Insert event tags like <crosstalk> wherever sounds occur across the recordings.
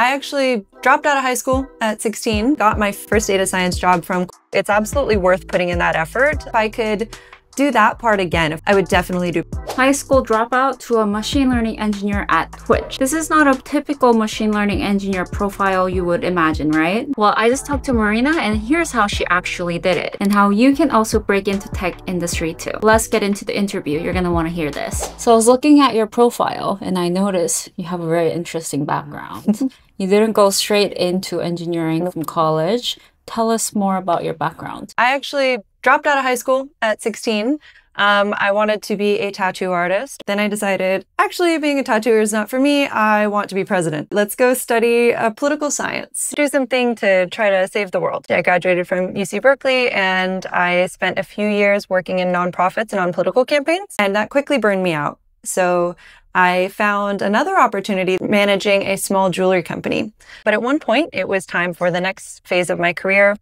I actually dropped out of high school at 16, got my first data science job from. It's absolutely worth putting in that effort. If I could do that part again, I would definitely do. High school dropout to a machine learning engineer at Twitch. This is not a typical machine learning engineer profile you would imagine, right? Well, I just talked to Marina and here's how she actually did it and how you can also break into tech industry too. Let's get into the interview. You're gonna wanna hear this. So I was looking at your profile and I noticed you have a very interesting background. <laughs> you didn't go straight into engineering from college. Tell us more about your background. I actually dropped out of high school at 16. Um, I wanted to be a tattoo artist. Then I decided, actually, being a tattooer is not for me. I want to be president. Let's go study uh, political science, do something to try to save the world. I graduated from UC Berkeley and I spent a few years working in nonprofits and on political campaigns, and that quickly burned me out. So I found another opportunity managing a small jewelry company. But at one point, it was time for the next phase of my career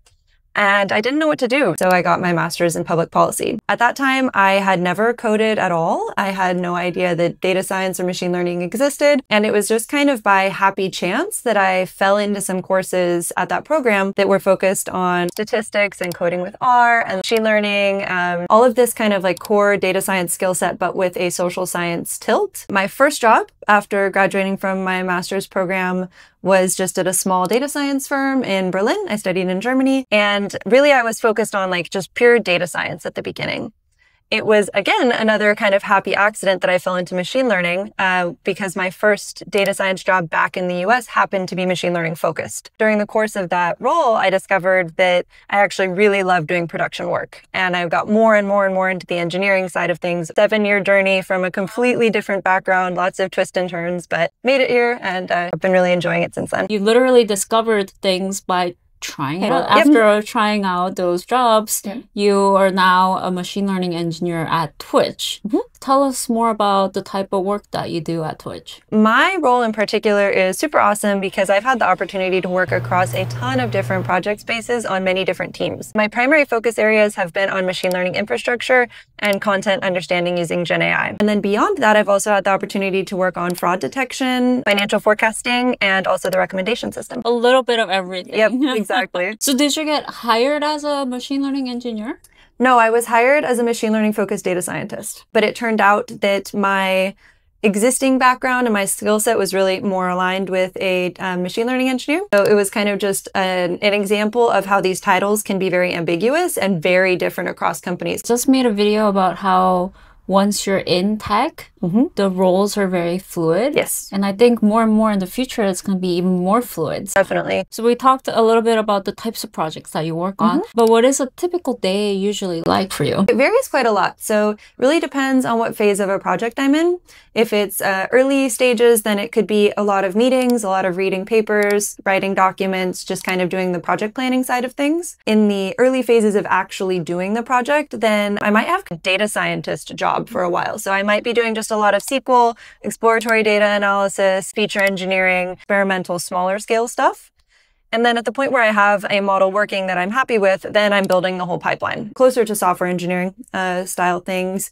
and I didn't know what to do. So I got my master's in public policy. At that time, I had never coded at all. I had no idea that data science or machine learning existed. And it was just kind of by happy chance that I fell into some courses at that program that were focused on statistics and coding with R and machine learning, um, all of this kind of like core data science skill set, but with a social science tilt. My first job after graduating from my master's program was just at a small data science firm in Berlin. I studied in Germany. And really, I was focused on like just pure data science at the beginning it was again another kind of happy accident that I fell into machine learning uh, because my first data science job back in the US happened to be machine learning focused. During the course of that role, I discovered that I actually really love doing production work. And I got more and more and more into the engineering side of things. Seven year journey from a completely different background, lots of twists and turns, but made it here and uh, I've been really enjoying it since then. You literally discovered things by trying it out. After yep. trying out those jobs, you are now a machine learning engineer at Twitch. Mm -hmm. Tell us more about the type of work that you do at Twitch. My role in particular is super awesome because I've had the opportunity to work across a ton of different project spaces on many different teams. My primary focus areas have been on machine learning infrastructure and content understanding using Gen AI. And then beyond that, I've also had the opportunity to work on fraud detection, financial forecasting, and also the recommendation system. A little bit of everything. Yep, <laughs> exactly. <laughs> so did you get hired as a machine learning engineer? No, I was hired as a machine learning focused data scientist, but it turned out that my existing background and my skill set was really more aligned with a um, machine learning engineer. So it was kind of just an, an, example of how these titles can be very ambiguous and very different across companies. Just made a video about how once you're in tech, mm-hmm. the roles are very fluid. Yes. And I think more and more in the future, it's going to be even more fluid. Definitely. So we talked a little bit about the types of projects that you work on, but what is a typical day usually like for you? It varies quite a lot. So really depends on what phase of a project I'm in. If it's uh, early stages, then it could be a lot of meetings, a lot of reading papers, writing documents, just kind of doing the project planning side of things. In the early phases of actually doing the project, then I might have a data scientist job job for a while. So I might be doing just a lot of SQL, exploratory data analysis, feature engineering, experimental smaller scale stuff. And then at the point where I have a model working that I'm happy with, then I'm building the whole pipeline closer to software engineering uh, style things.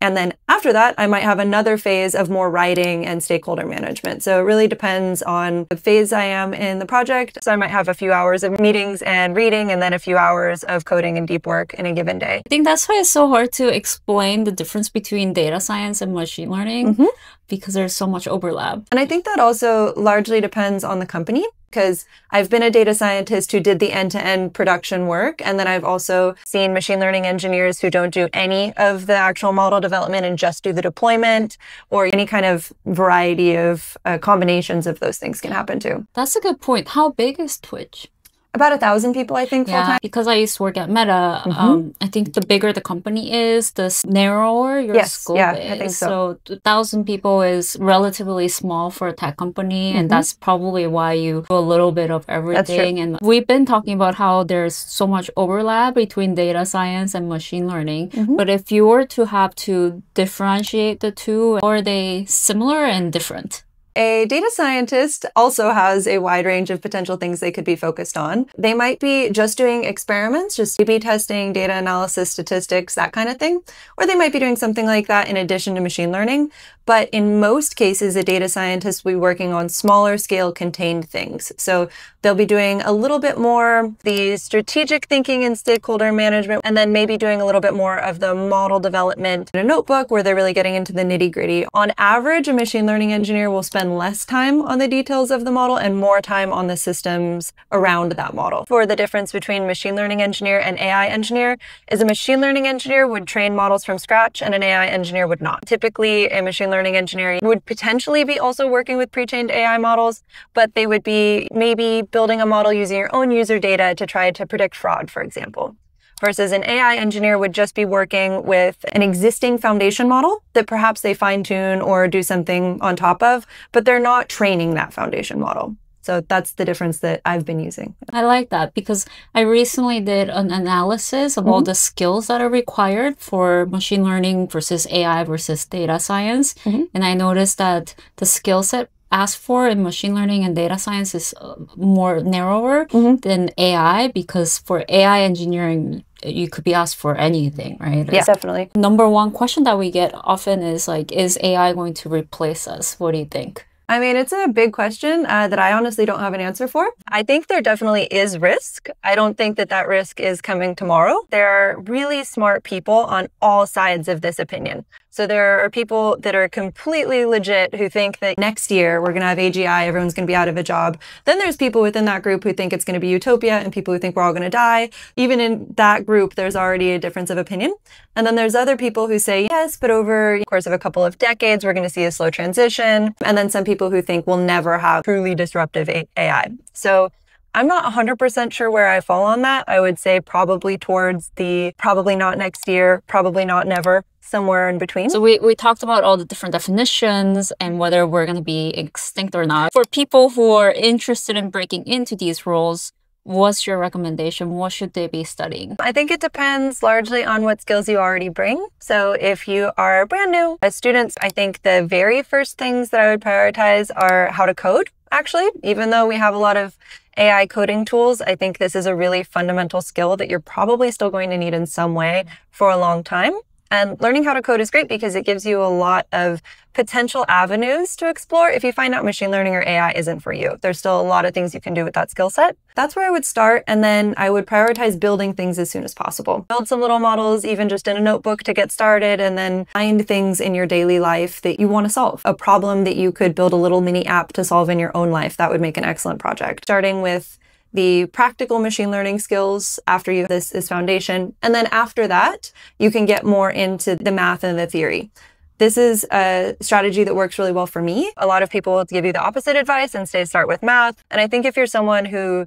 And then after that, I might have another phase of more writing and stakeholder management. So it really depends on the phase I am in the project. So I might have a few hours of meetings and reading and then a few hours of coding and deep work in a given day. I think that's why it's so hard to explain the difference between data science and machine learning. Mm -hmm because there's so much overlap. And I think that also largely depends on the company because I've been a data scientist who did the end-to-end production work. And then I've also seen machine learning engineers who don't do any of the actual model development and just do the deployment or any kind of variety of uh, combinations of those things can happen too. That's a good point. How big is Twitch? About a thousand people, I think, yeah, time. Because I used to work at Meta, mm -hmm. um, I think the bigger the company is, the narrower your yes, scope yeah, is. I think so. so a thousand people is relatively small for a tech company, mm -hmm. and mm-hmm. that's probably why you do a little bit of everything. And we've been talking about how there's so much overlap between data science and machine learning. Mm -hmm. But if you were to have to differentiate the two, are they similar and different? A data scientist also has a wide range of potential things they could be focused on. They might be just doing experiments, just A-B testing, data analysis, statistics, that kind of thing. Or they might be doing something like that in addition to machine learning. But in most cases, a data scientist will be working on smaller scale contained things. So they'll be doing a little bit more the strategic thinking and stakeholder management, and then maybe doing a little bit more of the model development in a notebook where they're really getting into the nitty gritty. On average, a machine learning engineer will spend less time on the details of the model and more time on the systems around that model. For the difference between machine learning engineer and AI engineer is a machine learning engineer would train models from scratch and an AI engineer would not. Typically, a machine learning engineer would potentially be also working with pre-trained AI models, but they would be maybe building a model using your own user data to try to predict fraud, for example. Versus an AI engineer would just be working with an existing foundation model that perhaps they fine tune or do something on top of, but they're not training that foundation model. So that's the difference that I've been using. I like that because I recently did an analysis of mm-hmm. all the skills that are required for machine learning versus AI versus data science. Mm-hmm. And I noticed that the skill set asked for in machine learning and data science is uh, more narrower mm-hmm. than AI because for AI engineering, you could be asked for anything, right? Yeah, definitely. Number one question that we get often is like, is AI going to replace us? What do you think? I mean, it's a big question uh, that I honestly don't have an answer for. I think there definitely is risk. I don't think that that risk is coming tomorrow. There are really smart people on all sides of this opinion. So there are people that are completely legit who think that next year we're going to have AGI, everyone's going to be out of a job. Then there's people within that group who think it's going to be utopia and people who think we're all going to die. Even in that group, there's already a difference of opinion. And then there's other people who say, yes, but over the course of a couple of decades, we're going to see a slow transition. And then some people who think we'll never have truly disruptive AI. So I'm not 100% sure where I fall on that. I would say probably towards the probably not next year, probably not never somewhere in between. So we, we talked about all the different definitions and whether we're going to be extinct or not. For people who are interested in breaking into these roles, what's your recommendation? What should they be studying? I think it depends largely on what skills you already bring. So if you are brand new as students, I think the very first things that I would prioritize are how to code. Actually, even though we have a lot of AI coding tools, I think this is a really fundamental skill that you're probably still going to need in some way for a long time. And learning how to code is great because it gives you a lot of potential avenues to explore if you find out machine learning or AI isn't for you. There's still a lot of things you can do with that skill set. That's where I would start. And then I would prioritize building things as soon as possible. Build some little models, even just in a notebook to get started, and then find things in your daily life that you want to solve. A problem that you could build a little mini app to solve in your own life. That would make an excellent project. Starting with the practical machine learning skills after you have this, this foundation. And then after that, you can get more into the math and the theory. This is a strategy that works really well for me. A lot of people will give you the opposite advice and say start with math. And I think if you're someone who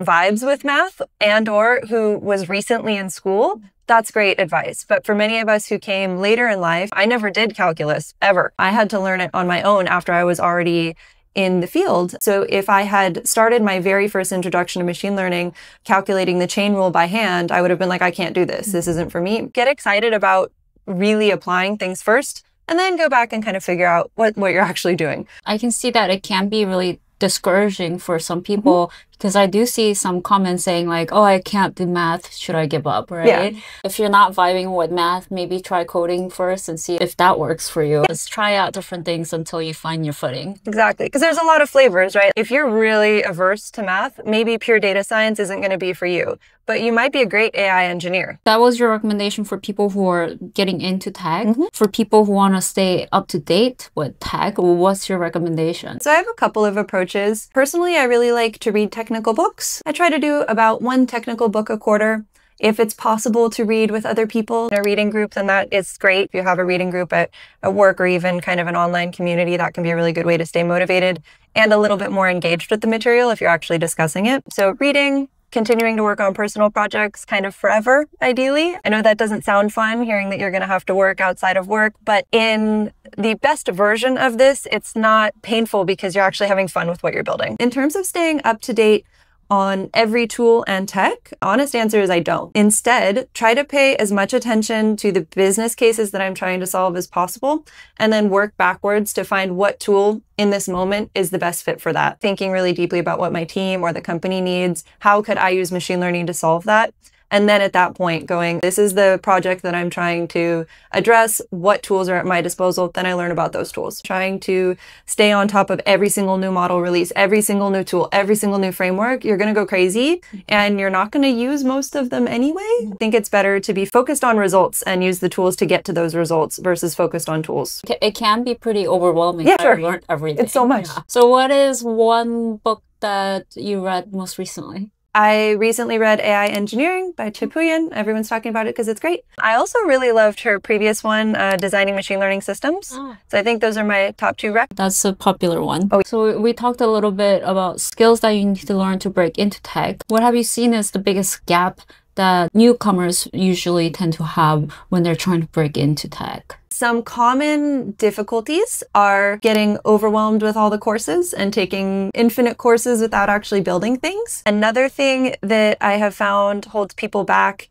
vibes with math and or who was recently in school, that's great advice. But for many of us who came later in life, I never did calculus ever. I had to learn it on my own after I was already in the field. So if I had started my very first introduction to machine learning calculating the chain rule by hand, I would have been like, I can't do this. This isn't for me. Get excited about really applying things first and then go back and kind of figure out what, what you're actually doing. I can see that it can be really discouraging for some people mm-hmm because I do see some comments saying like, "Oh, I can't do math. Should I give up?" Right? Yeah. If you're not vibing with math, maybe try coding first and see if that works for you. Just try out different things until you find your footing. Exactly, because there's a lot of flavors, right? If you're really averse to math, maybe pure data science isn't going to be for you but you might be a great AI engineer. That was your recommendation for people who are getting into tech. Mm-hmm. For people who want to stay up to date with tech, what's your recommendation? So I have a couple of approaches. Personally, I really like to read technical books. I try to do about one technical book a quarter. If it's possible to read with other people in a reading group, then that is great. If you have a reading group at, at work or even kind of an online community, that can be a really good way to stay motivated and a little bit more engaged with the material if you're actually discussing it. So reading, continuing to work on personal projects kind of forever, ideally. I know that doesn't sound fun hearing that you're going to have to work outside of work, but in the best version of this, it's not painful because you're actually having fun with what you're building. In terms of staying up to date on every tool and tech? Honest answer is I don't. Instead, try to pay as much attention to the business cases that I'm trying to solve as possible, and then work backwards to find what tool in this moment is the best fit for that. Thinking really deeply about what my team or the company needs. How could I use machine learning to solve that? And then at that point, going, this is the project that I'm trying to address. What tools are at my disposal? Then I learn about those tools. Trying to stay on top of every single new model release, every single new tool, every single new framework. You're going to go crazy and you're not going to use most of them anyway. Mm-hmm. I think it's better to be focused on results and use the tools to get to those results versus focused on tools. It can be pretty overwhelming. Yeah, sure. learn everything. It's so much. Yeah. So, what is one book that you read most recently? I recently read AI Engineering by Chip Huyen. Everyone's talking about it because it's great. I also really loved her previous one, uh, Designing Machine Learning Systems. Ah. So I think those are my top two rec. That's a popular one. Oh. So we talked a little bit about skills that you need to learn to break into tech. What have you seen as the biggest gap that newcomers usually tend to have when they're trying to break into tech? Some common difficulties are getting overwhelmed with all the courses and taking infinite courses without actually building things. Another thing that I have found holds people back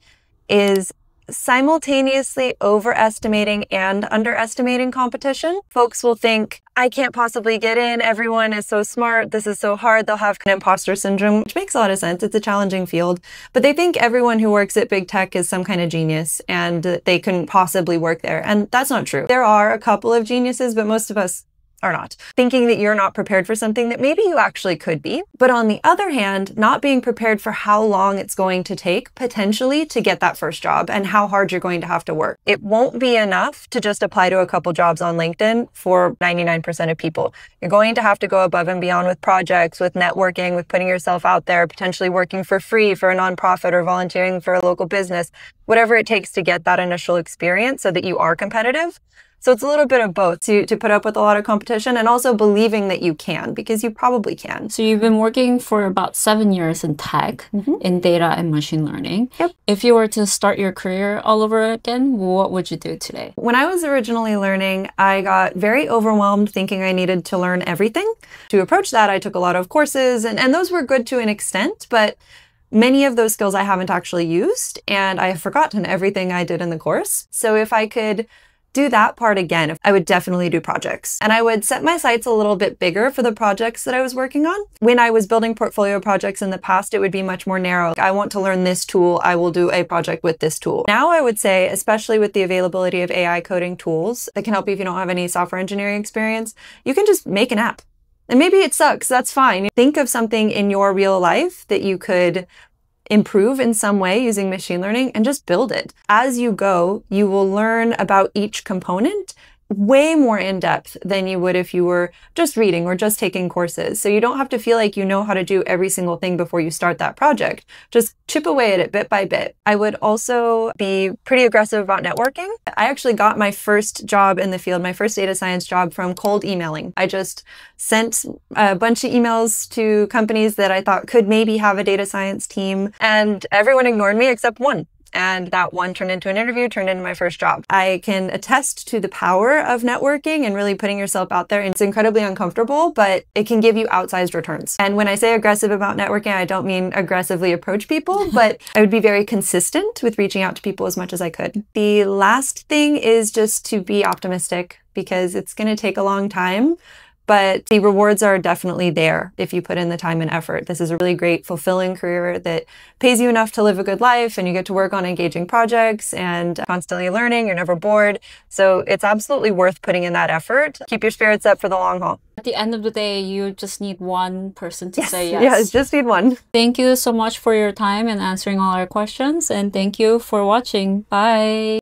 is simultaneously overestimating and underestimating competition. Folks will think, I can't possibly get in. Everyone is so smart. This is so hard. They'll have an imposter syndrome, which makes a lot of sense. It's a challenging field. But they think everyone who works at big tech is some kind of genius and they couldn't possibly work there. And that's not true. There are a couple of geniuses, but most of us are not. Thinking that you're not prepared for something that maybe you actually could be. But on the other hand, not being prepared for how long it's going to take potentially to get that first job and how hard you're going to have to work. It won't be enough to just apply to a couple jobs on LinkedIn for 99% of people. You're going to have to go above and beyond with projects, with networking, with putting yourself out there, potentially working for free for a nonprofit or volunteering for a local business, whatever it takes to get that initial experience so that you are competitive. So it's a little bit of both to, to put up with a lot of competition and also believing that you can because you probably can. So you've been working for about seven years in tech, mm-hmm. in data and machine learning. Yep. If you were to start your career all over again, what would you do today? When I was originally learning, I got very overwhelmed thinking I needed to learn everything. To approach that, I took a lot of courses and, and those were good to an extent, but Many of those skills I haven't actually used, and I have forgotten everything I did in the course. So if I could do that part again, I would definitely do projects. And I would set my sights a little bit bigger for the projects that I was working on. When I was building portfolio projects in the past, it would be much more narrow. I want to learn this tool, I will do a project with this tool. Now I would say, especially with the availability of AI coding tools that can help you if you don't have any software engineering experience, you can just make an app. And maybe it sucks, that's fine. Think of something in your real life that you could improve in some way using machine learning and just build it. As you go, you will learn about each component way more in depth than you would if you were just reading or just taking courses. So you don't have to feel like you know how to do every single thing before you start that project. Just chip away at it bit by bit. I would also be pretty aggressive about networking. I actually got my first job in the field, my first data science job from cold emailing. I just sent a bunch of emails to companies that I thought could maybe have a data science team and everyone ignored me except one and that one turned into an interview, turned into my first job. I can attest to the power of networking and really putting yourself out there. It's incredibly uncomfortable, but it can give you outsized returns. And when I say aggressive about networking, I don't mean aggressively approach people, <laughs> but I would be very consistent with reaching out to people as much as I could. The last thing is just to be optimistic because it's going to take a long time but the rewards are definitely there if you put in the time and effort. This is a really great, fulfilling career that pays you enough to live a good life and you get to work on engaging projects and constantly learning. You're never bored. So it's absolutely worth putting in that effort. Keep your spirits up for the long haul. At the end of the day, you just need one person to say <laughs> yes. Yes, just need one. Thank you so much for your time and answering all our questions. And thank you for watching. Bye.